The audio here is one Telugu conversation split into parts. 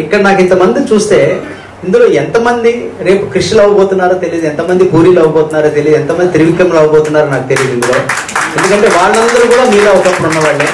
ఇక్కడ నాకు ఇంతమంది చూస్తే ఇందులో ఎంతమంది రేపు కృష్ణులు అవ్వబోతున్నారో తెలియదు ఎంతమంది పూరీలు అవ్వబోతున్నారో తెలియదు ఎంతమంది త్రివిక్రమలు అవ్వబోతున్నారో నాకు తెలియదు ఇందులో. ఎందుకంటే వాళ్ళందరూ కూడా మీలో ఒకప్పుడు ఉన్నవాళ్ళే.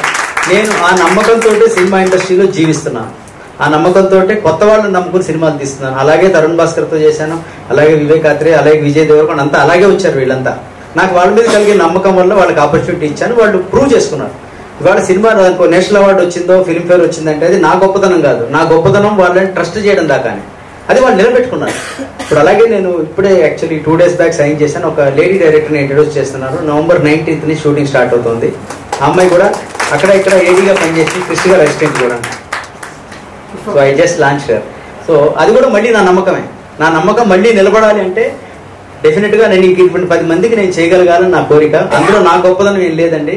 నేను ఆ నమ్మకంతో సినిమా ఇండస్ట్రీలో జీవిస్తున్నాను. ఆ నమ్మకంతో కొత్త వాళ్ళని నమ్ముకుని సినిమాలు తీస్తున్నాను. అలాగే తరుణ్ భాస్కర్తో చేశాను అలాగే వివేక్ అలాగే విజయ్ దేవరకొండ అంతా అలాగే వచ్చారు వీళ్ళంతా. నాకు వాళ్ళ మీద కలిగే నమ్మకం వల్ల వాళ్ళకి ఆపర్చునిటీ ఇచ్చాను వాళ్ళు ప్రూవ్ చేసుకున్నారు. ఇవాళ సినిమా నాకు నేషనల్ అవార్డు వచ్చిందో ఫిల్మ్ఫేర్ వచ్చిందంటే అది నా గొప్పతనం కాదు. నా గొప్పతనం వాళ్ళని ట్రస్ట్ చేయడం దాకానే. అది వాళ్ళు నిలబెట్టుకున్నారు. ఇప్పుడు అలాగే నేను ఇప్పుడే actually two days back sign చేశాను. ఒక లేడీ డైరెక్టర్ని ఇంట్రడ్యూస్ చేస్తున్నారు. నవంబర్ నైన్టీన్త్ని షూటింగ్ స్టార్ట్ అవుతుంది. ఆ అమ్మాయి కూడా అక్కడ ఇక్కడ ఏడీగా పనిచేసి క్రిస్టిగా రెసిడెంట్ కూడా. So I just launch so అది కూడా మళ్ళీ నా నమ్మకమే. నా నమ్మకం మళ్ళీ నిలబడాలి అంటే డెఫినెట్గా నేను ఇంక ఇటువంటి పది మందికి నేను చేయగలగాలని నా కోరిక. అందులో నా గొప్పదనం ఏం లేదండి.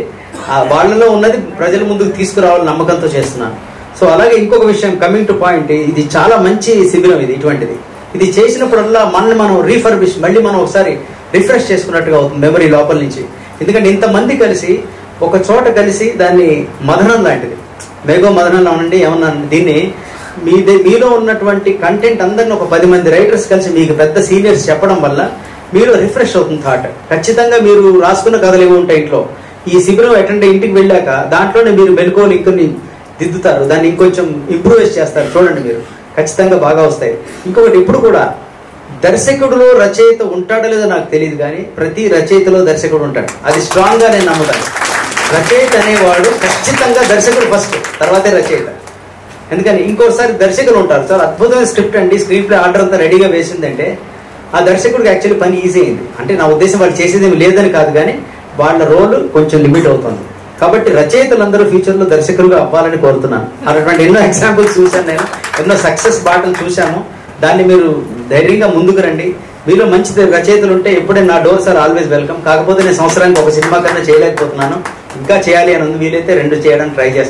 వాళ్ళలో ఉన్నది ప్రజల ముందుకు తీసుకురావాలని నమ్మకంతో చేస్తున్నాను. సో అలాగే ఇంకొక విషయం కమింగ్ టు పాయింట్ ఇది చాలా మంచి శిబిరం ఇది ఇటువంటిది. ఇది చేసినప్పుడల్లా మనల్ని మనం రీఫర్బిష్ మళ్ళీ మనం ఒకసారి రిఫ్రెష్ చేసుకున్నట్టుగా అవుతుంది మెమరీ లోపల నుంచి. ఎందుకంటే ఇంతమంది కలిసి ఒక చోట కలిసి దాన్ని మదనం లాంటిది. మేఘో మదనంలో ఉండండి ఏమన్నా దీన్ని మీ మీలో ఉన్నటువంటి కంటెంట్ అందరిని ఒక పది మంది రైటర్స్ కలిసి మీకు పెద్ద సీనియర్స్ చెప్పడం వల్ల మీలో రిఫ్రెష్ అవుతుంది థాట్ ఖచ్చితంగా మీరు రాసుకున్న కథలు ఏమి ఉంటాయి ఇంట్లో? ఈ శిబిరం అటెండ్ ఇంటికి వెళ్ళాక దాంట్లోనే మీరు మెలకువలు ఇంకొన్ని దిద్దుతారు. దాన్ని ఇంకొంచెం ఇంప్రూవైజ్ చేస్తారు. చూడండి మీరు. ఖచ్చితంగా బాగా వస్తాయి. ఇంకొకటి ఇప్పుడు కూడా దర్శకుడులో రచయిత ఉంటాడో లేదో నాకు తెలియదు కానీ ప్రతి రచయితలో దర్శకుడు ఉంటాడు. అది స్ట్రాంగ్గా నేను నమ్ముతాను. రచయిత అనేవాడు ఖచ్చితంగా దర్శకుడు ఫస్ట్ తర్వాతే రచయిత. ఎందుకని? ఇంకోసారి దర్శకులు ఉంటారు. చాలా అద్భుతమైన స్క్రిప్ట్ అండి. స్క్రీన్ ప్లే ఆర్డర్ అంతా రెడీగా వేసిందంటే ఆ దర్శకుడికి యాక్చువల్లీ పని ఈజీ అయింది. అంటే నా ఉద్దేశం వాళ్ళు చేసేది ఏమి లేదని కాదు కానీ వాళ్ళ రోల్ కొంచెం లిమిట్ అవుతుంది. కాబట్టి రచయితలందరూ ఫ్యూచర్లో దర్శకులుగా అవ్వాలని కోరుతున్నాను. అటువంటి ఎన్నో ఎగ్జాంపుల్స్ చూశాను నేను. ఎన్నో సక్సెస్ బాటలు చూశాము దాన్ని మీరు ధైర్యంగా ముందుకు రండి. మీలో మంచి రచయితలు ఉంటే ఎప్పుడే నా డోర్స్ ఆర్ ఆల్వేస్ వెల్కమ్ కాకపోతే నేను సంవత్సరానికి ఒక సినిమా కన్నా చేయలేకపోతున్నాను. ఇంకా చేయాలి అని ఉంది. వీలైతే రెండు చేయడానికి ట్రై చేస్తాను.